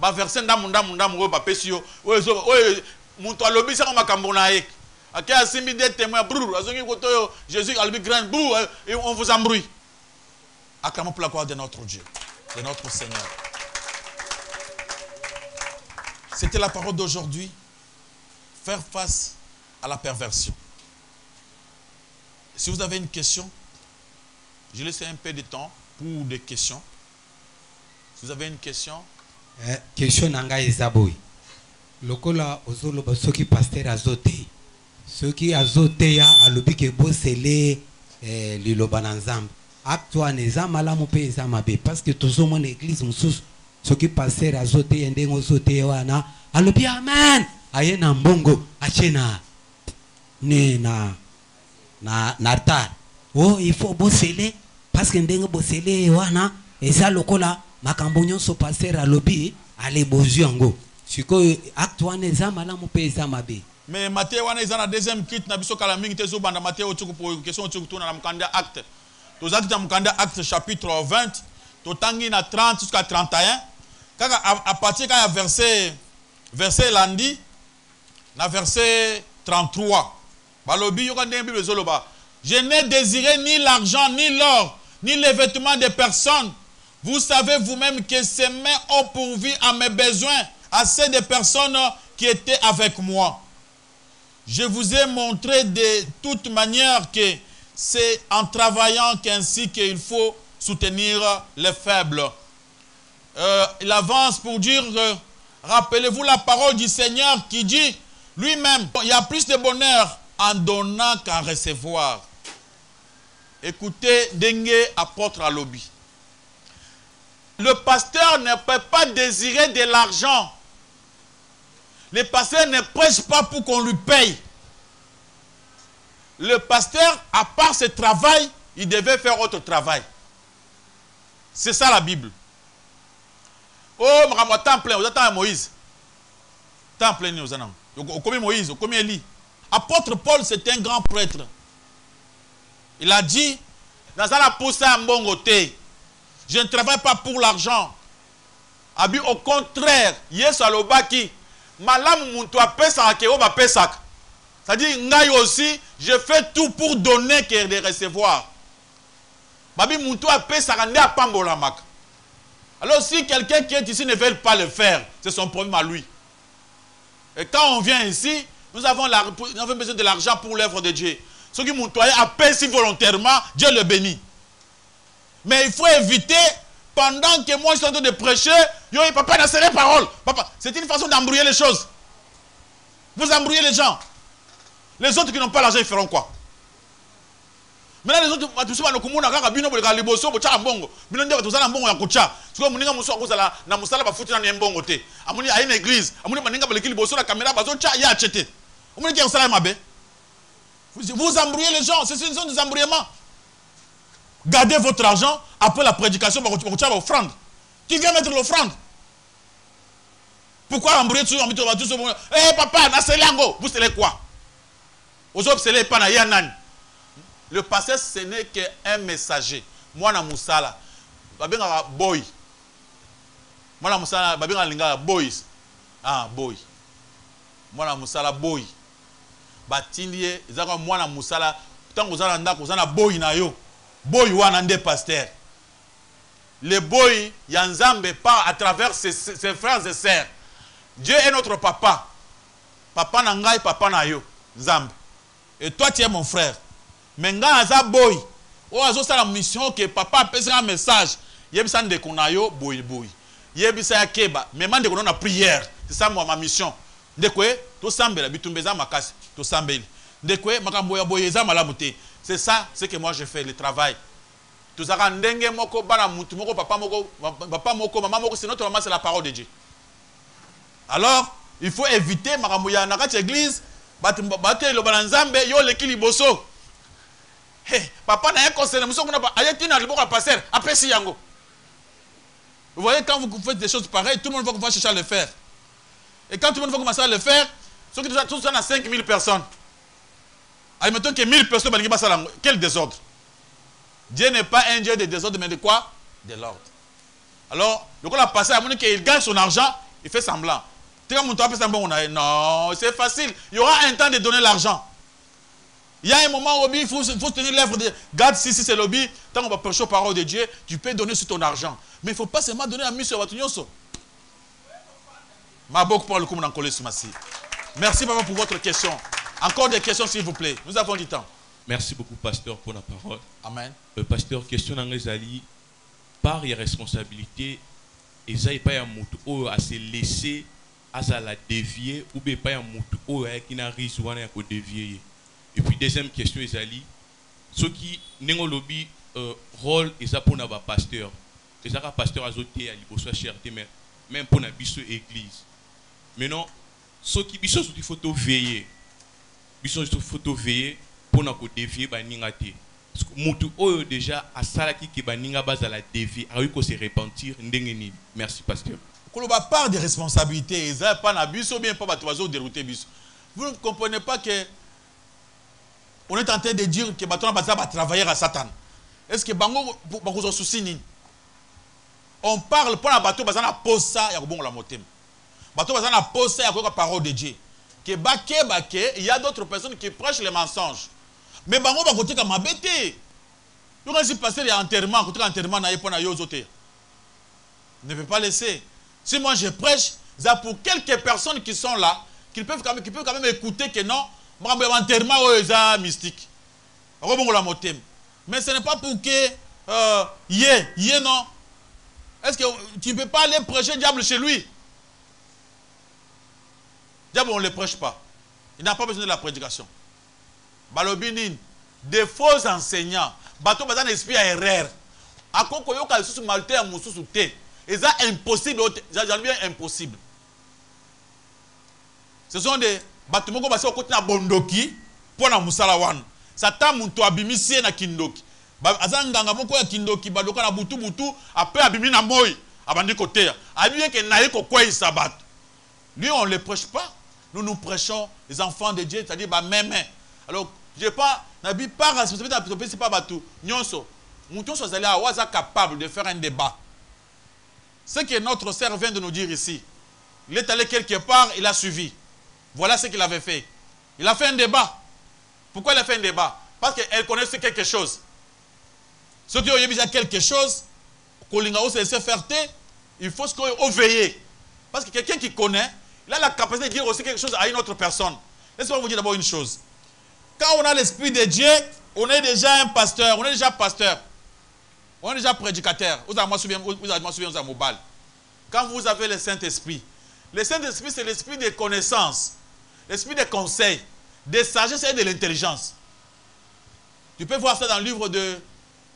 ma verset ndamu ndamu ndamu oyo bapesi yo. Oyo oyo moto alobisaka makambo na ye. Ake asimbi des témoins brr azongi koto oyo jésus alobi grand brr et on vous embrouille. Acclamons pour la gloire de notre dieu de notre seigneur. C'était la parole d'aujourd'hui. Faire face à la perversion si vous avez une question, je laisse un peu de temps ou des questions. Si vous avez une question, Eh, question na ngai eza boye lokola ozoloba soki paster azoteya soki azoteya alobi ke bosele eh, liloba na nzambe. Acte wana eza malamu mpe eza mabe. Parceke tozomona eglize mosusu soki paster azoteya ndenge ozoteya wana alobi amen. Aye na mbongo atie na ne na na na altar o il faut bosele parceke ndenge bosele wana eza lokola makambo nyonso paster alobi ale bozwi yango. Sikoyo acte wana eza malamu mpe eza mabe. Mais Matthieu wana eza na deuxième kit na biso kala mingi te ezobanda. Pour question otuku tuna na mokanda acte. Na mokanda acte chapitre 20 totangi na 30 jusqu'à 31 kaka a, a partir kaka ya verset verset na verset 33 je n'ai désiré ni l'argent ni l'or ni les vêtements des personnes. Vous savez vous-même que ces mains ont pourvu à mes besoins à ceux des personnes qui étaient avec moi. Je vous ai montré de toute manière que c'est en travaillant qu'ainsi qu'il faut soutenir les faibles. Euh, il avance pour dire, euh, rappelez-vous la parole du Seigneur qui dit lui-même, il y a plus de bonheur en donnant qu'en recevoir. Écoutez, Dengue, apôtre à lobby. Le pasteur ne peut pas désirer de l'argent le pasteur ne prêche pas pour qu'on lui paye. Le pasteur, à part ce travail, il devait faire autre travail. C'est ça la Bible. Oh, temps plein, vous attendez Moïse. Temps plein, vous. Comme Moïse, comme Élie. Apôtre Paul, c'est un grand prêtre. Il a dit, dans la à je ne travaille pas pour l'argent. Abi, au contraire, Yesu alobaki, malamu muntu apesaka oyo bapesaka c'est-à-dire ngai aussi je fais tout pour donner que de recevoir alors si quelqu'un qui est ici ne veut pas le faire c'est son problème à lui et quand on vient ici nous avons, besoin de l'argent pour l'œuvre de Dieu soki muntu aye apesi volontairement Dieu le bénit mais il faut éviter pendant que moi je suis en train de prêcher, yo, papa n'a les paroles. Papa, c'est une façon d'embrouiller les choses. Vous embrouillez les gens. Les autres qui n'ont pas l'argent, ils feront quoi? Maintenant les autres batusi bano kumuna kaka bino boleka liboso bocha mbongo. Bino ndio ya chete. Omuni ki osala mabe. Vous embrouillez les gens, c'est une zone des embrouillements. Gardez votre argent. Après la prédication, vous avez l'offrande. Qui vient mettre l'offrande? Pourquoi embrouiller tout le monde? Eh papa, vous savez quoi? Vous observez pas Le passé, ce n'est qu'un messager. Moi, na musala. Babengaka boy. Moi, na musala, babengaka lingala boys. Ah, boy. Moi, na musala boy. Batindi ye, ezaka mwana musala. Tango ozala ndako, ozala boy na yo. boy wana nde le boy ya nzambe part à travers ses, ses frères et sœurs. Dieu est notre papa. Papa na ngai papa na yo nzambe. Et toi tu es mon frère. Mais ngai aza boy oyo azosala mission ke papa apesaka message. Yebisa ndeko na yo boy boy yebisa ya keba. Mema ndeko na prière. C'est ça ma mission. Eza makasi tosambeli ndeko ye makambo ya boye eza malamu te. C'est ça ce que moi je fais le travail. Tozalaka ndenge moko bana mutu moko papa moko papa moko mama moko c'est notre maman c'est la parole de dieu. Alors il faut éviter makambo ya na kati ya église bato bato eloba na nzambe yo oleki liboso. Hey, papa na ye konsele mosu kuna aye tina liboko ya paster apesi yango. Vous voyez quand vous faites des choses pareilles tout le monde va pouvoir chercher à le faire. Et quand tout le monde va commencer à le faire soki toza na 5000 personnes admettons que 1000 personnes quel désordre? Dieu n'est pas un dieu de désordre mais de quoi? De l'ordre. Alors lokola passé amoni que il gagne son argent il fait semblant. Tika moto apesa mbongo na ye non c'est facile. Il y aura un temps de donner l'argent. Il y a un moment où il faut, tenir l'œuvre de garde si si c'est lobby tant qu'on va prêcher aux paroles de Dieu tu peux donner sur ton argent. Mais il ne faut pas seulement donner à mission à nyonso maboko pour le coup merci papa pour votre question encore des questions, s'il vous plaît. Nous avons du temps. Merci beaucoup, pasteur, pour la parole. Amen. Euh, pasteur, question dans les alliés. part ya responsabilité eza epai ya motu oyo ase laisse azala dévier ou bien epai ya motu oyo ayaki na risque wana ya kodévie ye et puis deuxième question ezali soki ndenge olobi euh, rôle eza mpona bapasteur ezaka pasteur azoteya liboso ya cher te mais même mpona biso église maintenant soki biso nyonso ti fo toveille biso nyonso fo toveille mpona kodévie baninga te motu oyo déjà asalaki ke baninga bazala dévie akoki kose repentir ndenge nini merci pasteur koloba part de responsabilité eza epa na biso bien mpo bato bazoderoute biso vous ne comprenez pas que on est en train de dire que bato wana baza batravailleur ya satan est ce que bango bakozwa susi nini on parle mpo na bato baza na posa ya kobongola motema bato baza na posa ya koyoka parole de dieu. Ke bakeba ke il y a d'autres personnes qui prêchent les mensonges. Mais bango bakotika mabe te. Yo kasi paster ya enterrement kotika enterrement na ye mpo na yo ozoteya ne peut pas laisser. Si moi je prêche c'est pour quelques personnes qui sont là qui peuvent quand même, qui peuvent quand même écouter que non makambo ya enterrement oyo eza mystique. Bakobongola motema mais ce n'est pas pour que euh, ye ye non. Est-ce que tu ne peux pas aller prêcher diable chez lui? Diable on ne le prêche pas. Il n'a pas besoin de la prédication. Balobi nini de faux enseignants. Bato baza na esprit ya erreur. Akoki koyoka lisusu malite ya mosusu te eza impossible jalobi impossible. Ce sont des bato moko basi bakoti na bondoki mpo na mosala wana sata moto abimisi ye na kindoki. Aza nganga moko ya kindoki. Badoka na butu butu apres abimi na moi abandi koteya ayebi ke naye kokweyisa bato lui on le prêche pas nous nous prêchons les enfants de dieu c'est-à-dire bameme alors je pas nabi par responsabilité na topesi pa bato nyonso nyonso azali awa aza capable de faire un débat. Ce que notre sœur vient de nous dire ici il est allé quelque part il a suivi. Voilà ce qu'il avait fait. Il a fait un débat. Pourquoi il a fait un débat? Parce qu'elle connaissait quelque chose. Soki oyebi eza quelque chose. Kolinga ose laisser faire il faut ce qu'on veiller. Parce que quelqu'un qui connaît il a la capacité de dire aussi quelque chose à une autre personne. Laissez-moi vous dire d'abord une chose. Quand on a l'esprit de Dieu on est déjà un pasteur on est déjà pasteur. On est déjà prédicateur. Vous avez moi souviens vous avez moi souviens vous avez quand vous avez le Saint-Esprit le Saint-Esprit c'est l'esprit de connaissance l'esprit de conseil de sagesse et de l'intelligence. Tu peux voir ça dans le livre de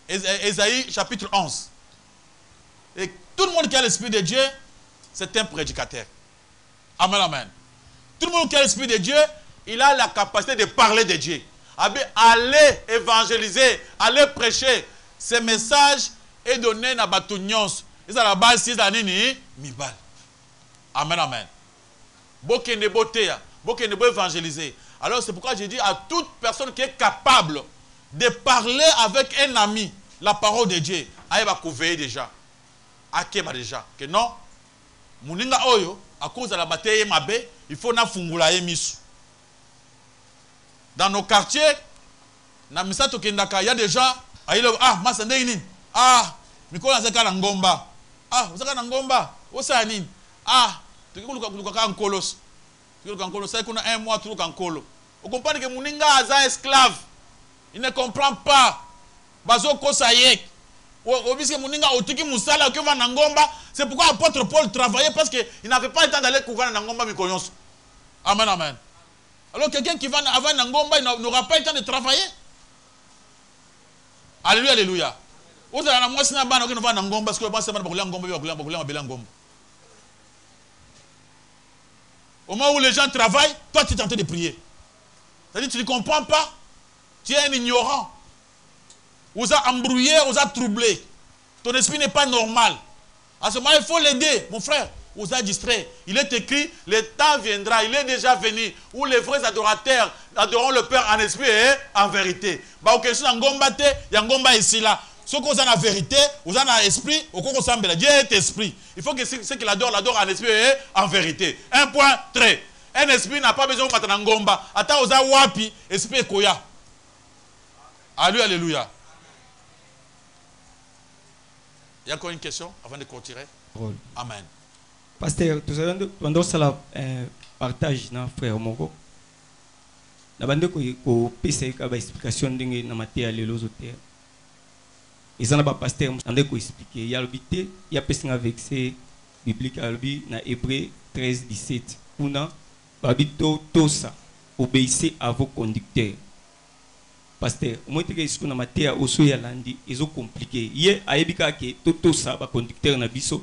Ésaïe chapitre 11 et tout le monde qui a l'esprit de Dieu c'est un prédicateur amen amen. Tout le monde qui a l'esprit de Dieu il a la capacité de parler de Dieu. Abe, aller évangéliser aller prêcher ce message est donné na bato nyonso. Ezala basi ezala nini mibali amen amen. Bokende boteya bokende boévangéliser alors c'est pourquoi je dis à toute personne qui est capable de parler avec un ami la parole de Dieu ayeba koveiller déjà. Akeba déjà. Que non? Oyo akozala bate ye mabe il faut nafungula ye miso dans nos quartiers na misa tokendaka ya des gens ayele ah masa ndenge ah mikolo azaka na ngomba. Ah ozaka na ngomba? Osala nini? Ah toki koluka kaka nkoloso toki koluka nkolo kuna un mois toluka nkolo. Okomprendre ke moninga aza esclave. Il ne comprend pas. Bazokosa ye c'est pourquoi apôtre paul travaillait parce que il n'avait pas le temps d'aller kovanda na ngomba mikolo nyonso amen amen. Alors quelqu'un qui va avant na ngomba il n'aura pas le temps de travailler? Alléluia alléluia. Au moment où les gens travaillent toi tu es en train de prier. C'est-à-dire tu ne comprends pas tu es un ignorant vous a embrouillé, vous a troublé. Ton esprit n'est pas normal. À ce moment, il faut l'aider, mon frère. Vous a distrait. Il est écrit, le temps viendra, il est déjà venu, où les vrais adorateurs adoreront le Père en esprit et en vérité. Bah, ok, si ngomba te, ya ngomba ici là. Ce qu'on a la vérité, vous avez l'esprit, au de Dieu est esprit. Il faut que ceux qui l'adorent, l'adorent en esprit et en vérité. Un point, très. Un esprit n'a pas besoin de ngomba. Attends, avez wapi, esprit koya. Alléluia, alléluia. Il y a encore une question avant de continuer? Amen. Pasteur, tozali osala partage na frère moko na bande kopesa ye ka baexplication ndenge na mateya lelo ozoteya eza na bapaster ande koexplike ye alobi te ye apesi nga verset biblique alobi na hébreu 13 17 kuna balobi to tosa obéissez à vos conducteurs paster omoi teke esiko na mateya oso ya landi ezokomplike ye ayebi kaka ke totosa baconducteur na biso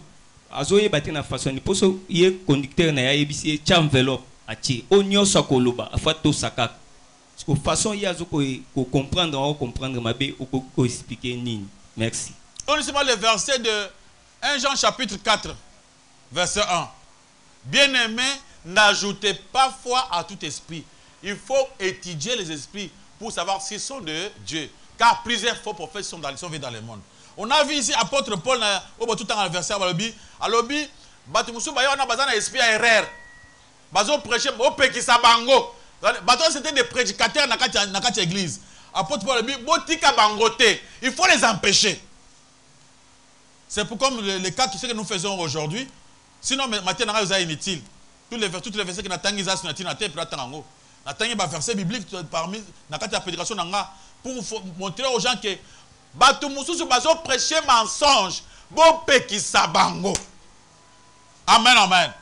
façon ye conducteur na enveloppe oyo façon ye mabe merci. Lisez-moi le verset de 1 Jean chapitre 4, verset 1. Bien-aimés, n'ajoutez pas foi à tout esprit. Il faut étudier les esprits pour savoir s'ils sont de Dieu. Car plusieurs faux prophètes sont dans, venus dans le monde. On a vu ici apôtre Paul au bout tout temps dans le verset alobi alobi bato musu ba yona bazana esprit à erreur. Bazo prêcher au pekisa bango. Bato c'était des prédicateurs na kati na église. Apôtre Paul alobi botika. Il faut les empêcher. C'est pour comme le, le cas que, nous faisons aujourd'hui. Sinon, vous avez inutile. Les, toutes les versets que nous avons un verset biblique parmi prédication pour montrer aux gens que bato mususu bazo prêcher mensonge bo pekisa bango. Amen amen.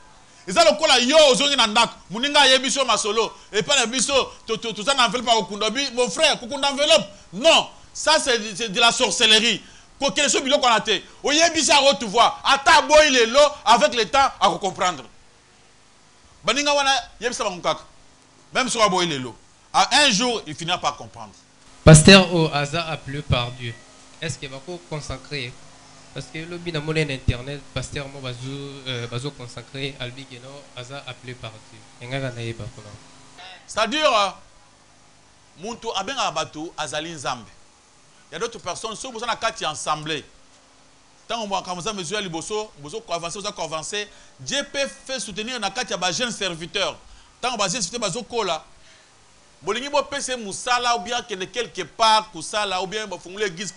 Eza lokola yo ozongi na ndako. Moninga masolo. Na biso na enveloppe akokunda mon frère enveloppe non ça c'est de la sorcellerie. Kokende so biloko wana te. Oyebisi akotuvoir ata avec le temps akocomprendre baninga wana même soki aboyi lelo un jour il finira par comprendre. Pasteur au hasard appelé par dieu. Est ce que bako consacré? Parce que moni na internet pasteur mo bazo euh, bazo consacré albi keno hasard appelé par dieu. Engaka nayeba kuna c'est à dire muntu abengaka bato azali nzambe. Il y a d'autres personnes, ceux qui sont en assemblée. Tant que vous avez mesuré les bosso, vous avez avancé, vous avez avancé. Dieu peut faire soutenir dans le jeune serviteur. Avez serviteur, vous avez bolingi bopesa mosala ou bien kende quelque part kosala ou bien bafungula église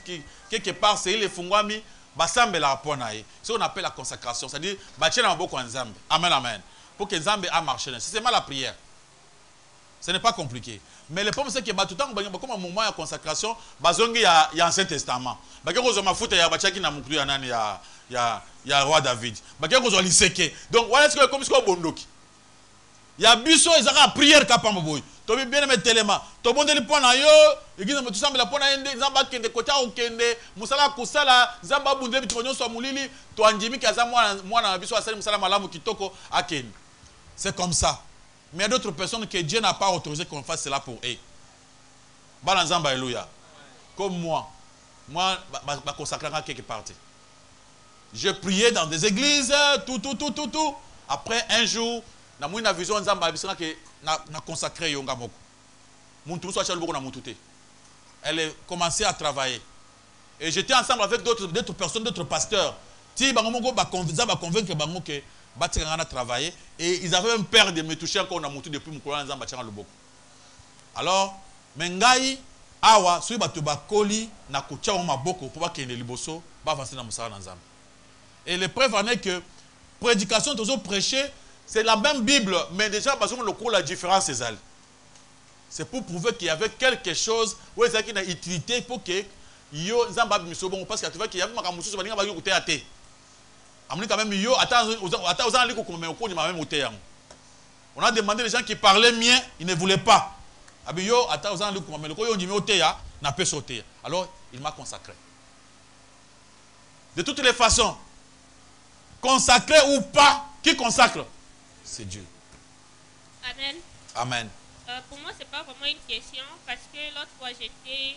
quelque part seyile efungwami basambelaka mpo na ye ce qu'on appelle la consacration. C'est à dire batie na maboko ya amen amen. Pour que nzambe a marché. C'est seulement la prière. Ce n'est pas compliqué. Mais le problème c'est que bato ntango bakoma moment ya consacration bazongi ya, ya ancien testament. Bake kozwa mafuta ya batiaki na mokulu ya nani ya, ya, ya roi david. Bake kozwa liseke donc wana sikoyo ekomi sikoyo bondoki ya biso ezalaka prière kaka pamba boye tobi bien aimé telema tobondeli mpo na yo nzambe nzambe ya c'est comme ça mais d'autres personnes que Dieu n'a pas autorisé qu'on fasse cela pour eux. Balanzamba, alléluia. Comme moi. Moi, consacre quelque part. Je priais dans des églises, tout, tout, tout, tout, tout. Après, un jour, na mwi na vision nzamba abisanga ke na, consacré yo nga moko. Muntu muso achali boko na mutu te. Elle a commencé à travailler. Et j'étais ensemble avec d'autres personnes d'autres pasteurs. Ti bango moko ba convaincre bango ke batikanga na travailler. Et ils avaient même peur de me toucher encore na mutu depuis mokolo na nzambe atianga loboko. Alors me ngai awa soki bato bakoli na kotia bango maboko mpo bakende liboso baavanse na mosala na nzambe. Et le preuve en est que prédication tozo prêcher c'est la même bible mais déjà bazongo lokola différence ezali c'est pour prouver qu'il y avait quelque chose oyo ezalaki na utilité mpo ke yo nzambe abimiso bongo parce que atuvaki yavi makambo mosusu baninga baki koteya te. Amoni quand même yo ata oza nali kokoma okondima même ote yango. On a demandé les gens qui parlaient bien ils ne voulaient pas. Abi yo ata oza nali kokoma meloko oyo ondimi oteya napesa oteya alors il m'a consacré. De toutes les façons consacré ou pas qui consacre? C'est Dieu Amen. amen Euh, pour moi, c'est pas vraiment une question parce que l'autre fois, j'étais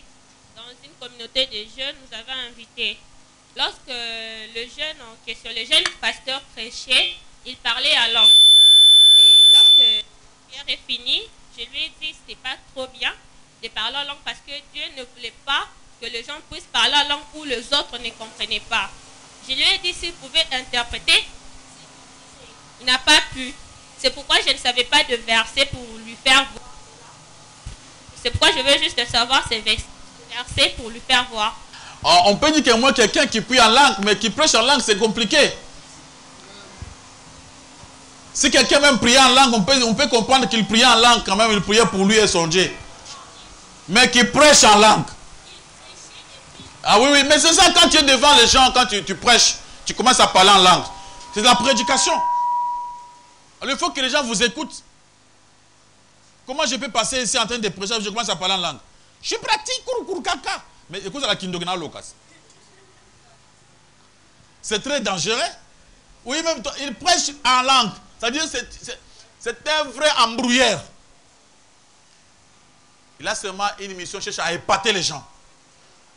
dans une communauté de jeunes, nous avons invité. Lorsque le jeune en question, le jeune pasteur prêchait, il parlait à langue. Et lorsque Pierre est fini, je lui ai dit c'est pas trop bien de parler en langue parce que Dieu ne voulait pas que les gens puissent parler en langue où les autres ne comprenaient pas. Je lui ai dit s'il pouvait interpréter, il n'a pas pu. C'est pourquoi je ne savais pas de verset pour lui faire voir. C'est pourquoi je veux juste savoir ces versets pour lui faire voir. On peut dire que moi, quelqu'un qui prie en langue, mais qui prêche en langue, c'est compliqué. Si quelqu'un même priait en langue, on peut, on peut comprendre qu'il priait en langue quand même, il priait pour lui et son Dieu. Mais qui prêche en langue. Ah oui, oui, mais c'est ça quand tu es devant les gens, quand tu, tu prêches, tu commences à parler en langue. C'est de la prédication. Alors il faut que les gens vous écoutent. Comment je peux passer ici en train de prêcher, je commence à parler en langue Je suis pratique, kaka. Mais écoute, la kindogena locas. C'est très dangereux. Oui, même toi, il prêche en langue. C'est-à-dire c'est- un vrai embrouilleur. Il a seulement une mission, cherche à épater les gens.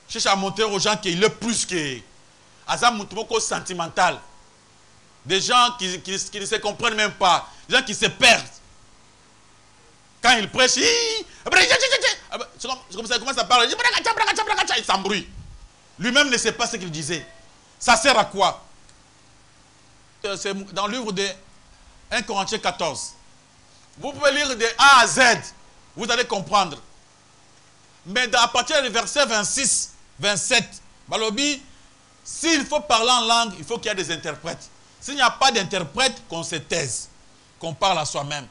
Cherche à montrer aux gens qu'il est plus que. Azam sentimental. Des gens qui, ne se comprennent même pas. Des gens qui se perdent. Quand il prêche, hi, ah ben, c'est comme ça, commence à parler. Il s'embrouille. Lui-même ne sait pas ce qu'il disait. Ça sert à quoi? Euh, C'est dans le livre de 1 Corinthiens 14. Vous pouvez lire de A à Z. Vous allez comprendre. Mais à partir du verset 26, 27, Balobi, s'il faut parler en langue, il faut qu'il y ait des interprètes. S'il n'y a pas d'interprète, qu'on se taise, qu'on parle à soi-même.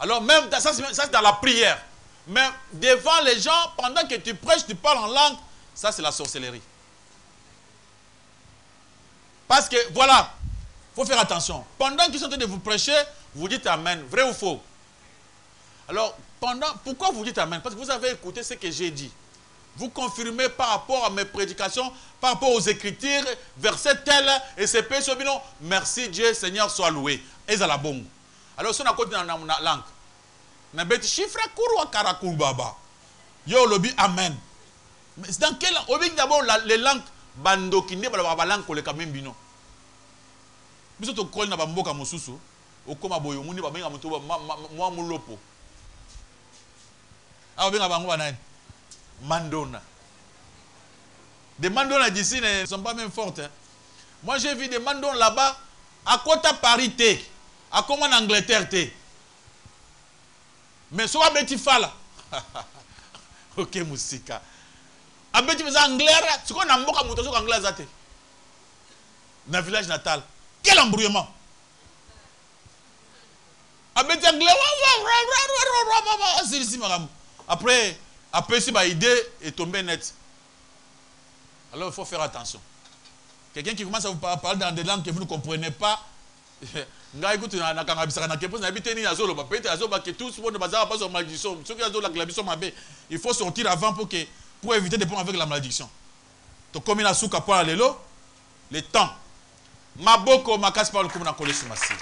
Alors même, ça, c'est dans la prière. Mais devant les gens, pendant que tu prêches, tu parles en langue, ça c'est la sorcellerie. Parce que, voilà, il faut faire attention. Pendant qu'ils sont en train de vous prêcher, vous dites Amen. Vrai ou faux? Alors, pendant, pourquoi vous dites Amen? Parce que vous avez écouté ce que j'ai dit. Vous confirmez par rapport à mes prédications, par rapport aux Écritures, verset tel, et c'est pays sur bilan. Merci Dieu, Seigneur, soit loué. Et ça la bonne. Alors, si on a côté dans la langue, na beti chiffre kuru wa karakuru baba. Yo lobi Amen. Mais dans quelle langue? D'abord les langues bandoki nde bala ba langue koleka même bino. Biso to koli na ba mboka mosusu okoma mulopo. Ah benga bango ba nani? Mandona. Des mandona d'ici ne sont pas même fortes. hein. Moi j'ai vu des mandons là-bas à Kota Paris à comment en Angleterre te. Mais soki abeti fala ok musika abeti anglais sikoyo na mboka moto soki anglais aza te na village natal quel embrouillement anglais après apesi baidée etombe net alors il faut faire attention. Quelqu'un qui commence à vous par- parler dans des langues que vous ne comprenez pas ngai kutu na- nakangabisaka na keposi nayebi te nini azoloba peut-être azoba ke tous mpona bazala mpasi ya malédiction soki azolakela biso mabe il faut sortir avant pour que pour éviter de prendre avec la malédiction. Tokomi na suka mpo na lelo le temps. Maboko makasi mpa lokumu na kolesi masili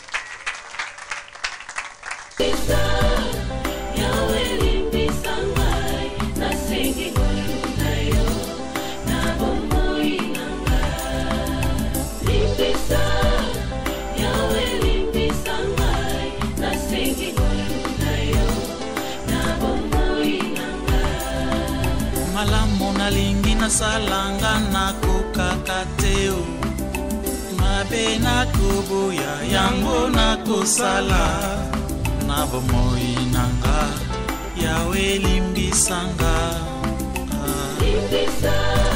nasalanga nakokaka te o. Mabe nakoboya yango nakosala na bomoi nanga yawe elimbisanga ah.